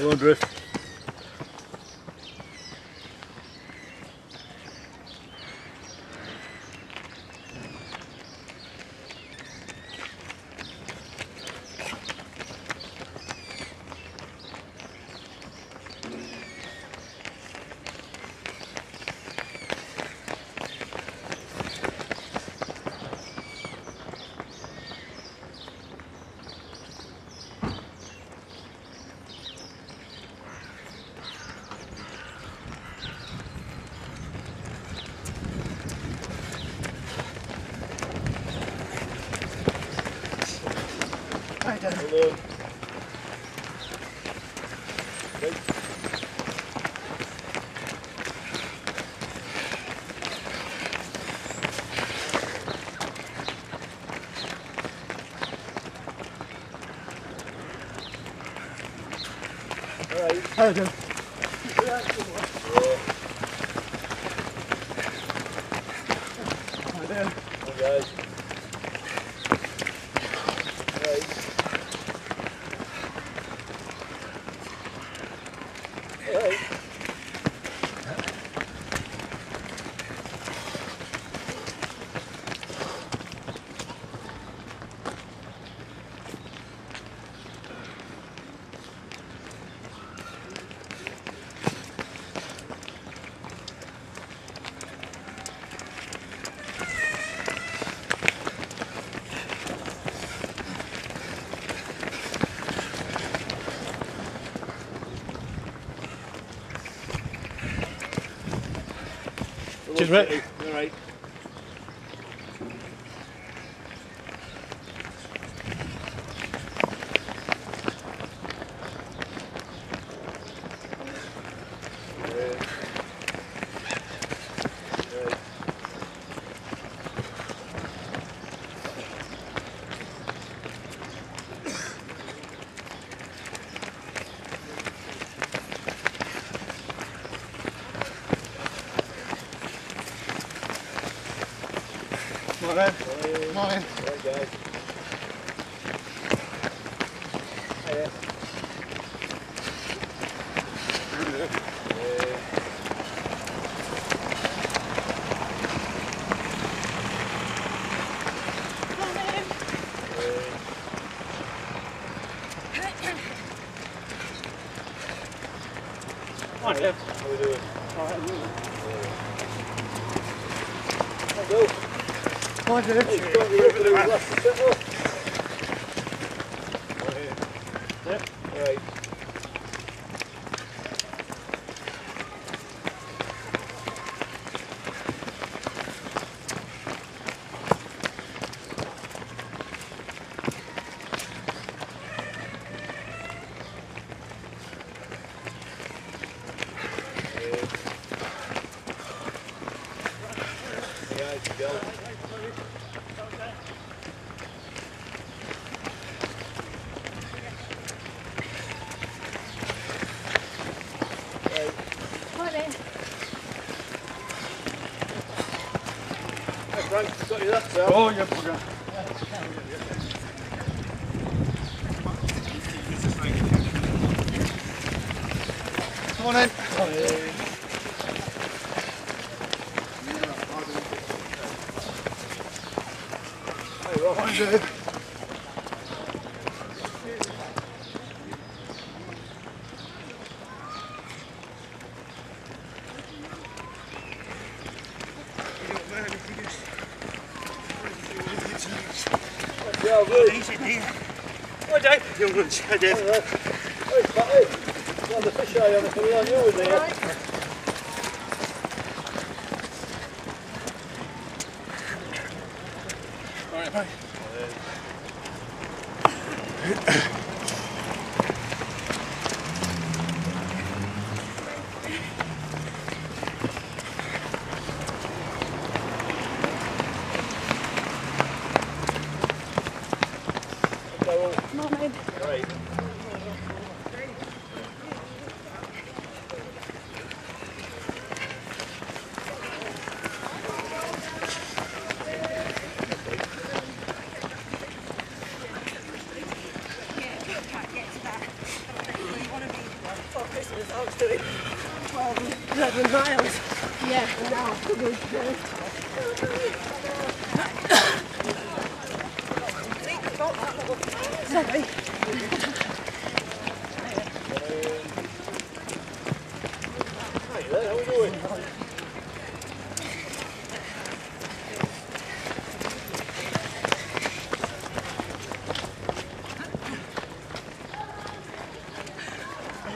I wonder if Drift. Hello. Alright. Hi, Jim. Hi Cheers, mate. Alright. Morning. Morning. Alright guys. Hiya. Hi, Jeff. How we doing? Hi, Jeff. To set up. Yep. Right. Yeah, it's go. Right. Morning. Hey Frank, got you that Sam? Oh, yeah, bugger. Morning. Hey Rob. Hi, Jeff. Yeah, good. Hi, Dave. Young lunch. Hi, Dave. Hey, Fatty. Got the fish eye All right, I was doing 12, 11 miles. Yeah. And now I'm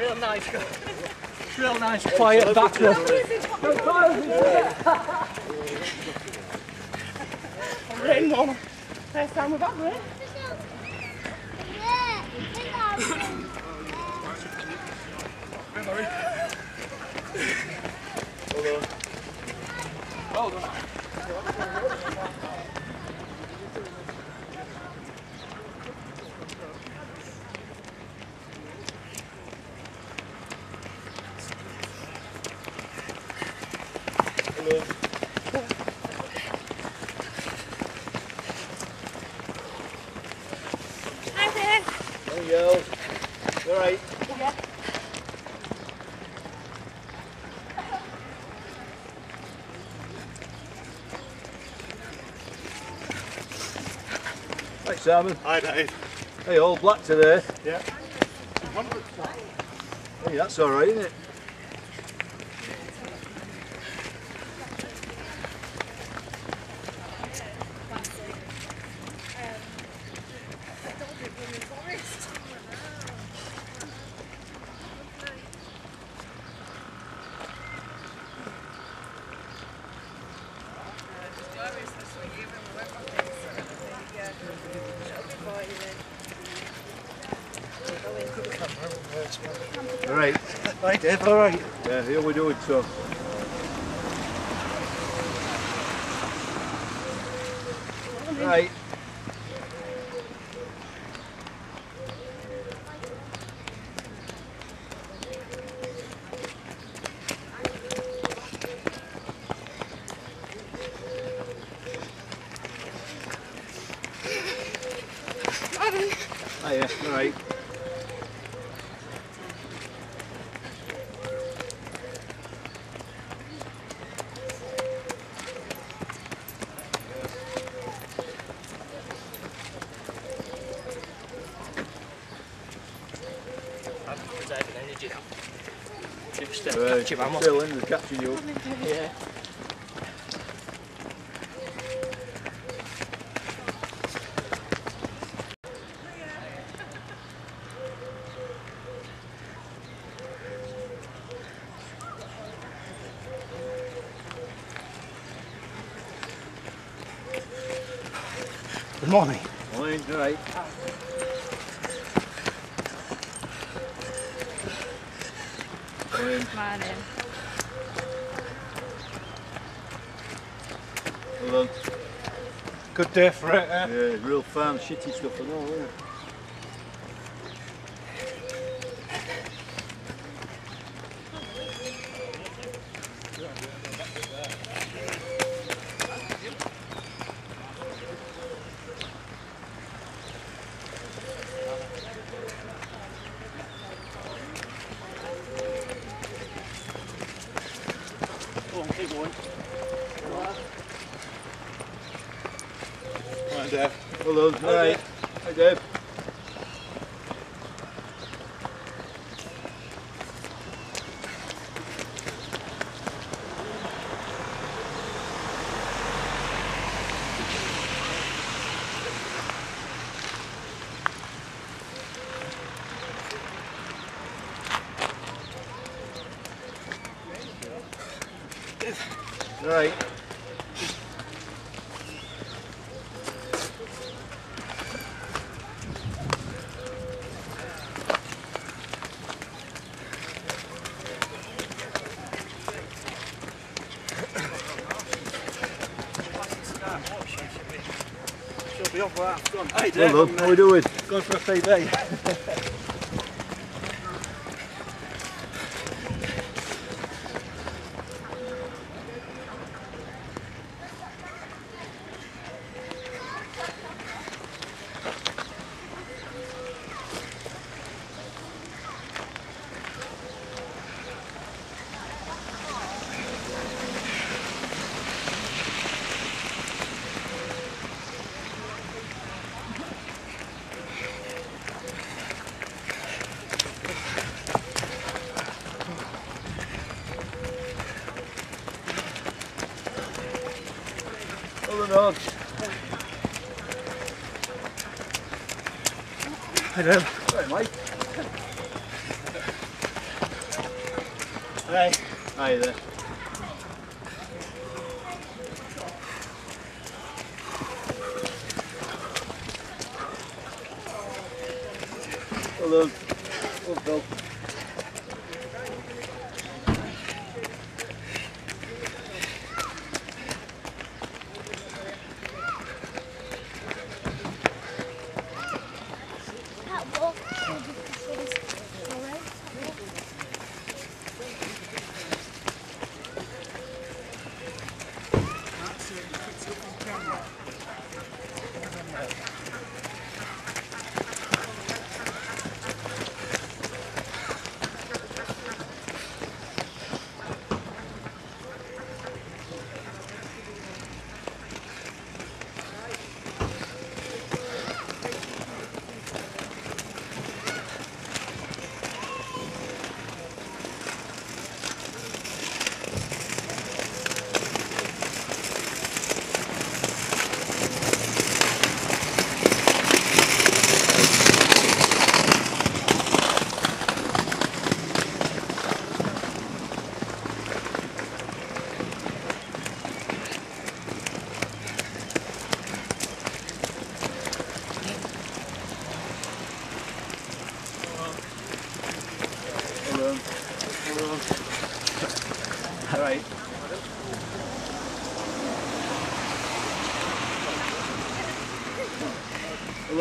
Real nice. Real nice quiet background. Rain one. First time we've had rain. There you go. You alright? Hi Simon. Hi, Dave. Hey, all black today. Yeah. Hey, that's alright, isn't it? Alright. Hi, Yeah, here we do it so. Right. Right. catch him, I'm Still in catching you. Yeah. Good morning. Morning, alright. Morning. Morning. Hello. Good day for it. eh? Yeah, real fan, shitty stuff and all, isn't it? Go on, keep going. Right, Dave. Hello, alright. Hi Dave. Right. She'll be off right after. Hey, Dave. Hello, I'm, how we doing? Going for a PB. Hi, Deb. Hi, Mike. Hi. Hi there. Hello. Hello, Bill.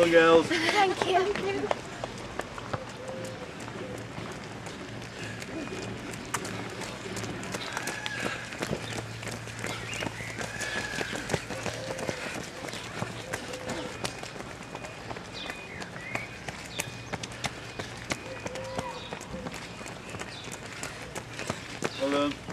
Hello, girls. Thank you. Hello.